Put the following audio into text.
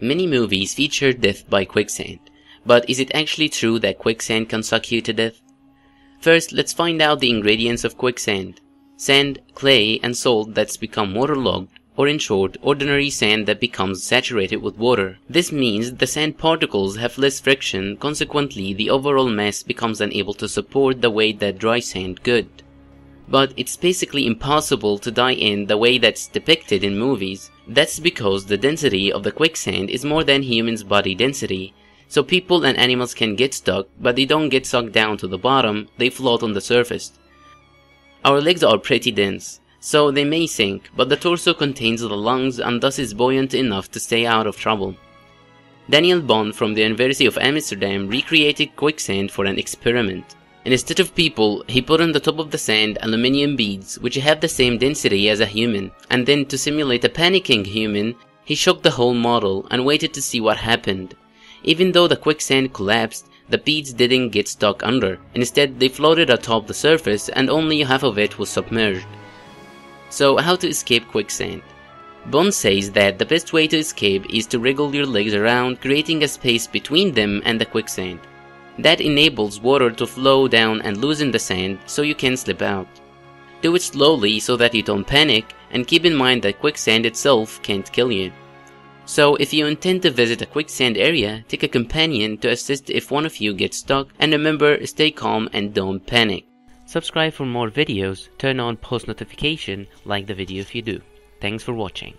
Many movies feature death by quicksand, but is it actually true that quicksand can suck you to death? First, let's find out the ingredients of quicksand. Sand, clay, and salt that's become waterlogged, or in short, ordinary sand that becomes saturated with water. This means the sand particles have less friction, consequently the overall mass becomes unable to support the weight that dry sand could. But it's basically impossible to die in the way that's depicted in movies. That's because the density of the quicksand is more than human's body density, so people and animals can get stuck, but they don't get sucked down to the bottom, they float on the surface. Our legs are pretty dense, so they may sink, but the torso contains the lungs and thus is buoyant enough to stay out of trouble. Daniel Bonn from the University of Amsterdam recreated quicksand for an experiment. Instead of people, he put on the top of the sand aluminium beads which have the same density as a human, and then to simulate a panicking human, he shook the whole model and waited to see what happened. Even though the quicksand collapsed, the beads didn't get stuck under. Instead, they floated atop the surface and only half of it was submerged. So how to escape quicksand? Bonn says that the best way to escape is to wriggle your legs around, creating a space between them and the quicksand. That enables water to flow down and loosen the sand so you can slip out. Do it slowly so that you don't panic and keep in mind that quicksand itself can't kill you. So if you intend to visit a quicksand area, take a companion to assist if one of you gets stuck and remember stay calm and don't panic. Subscribe for more videos, turn on post notification, like the video if you do. Thanks for watching.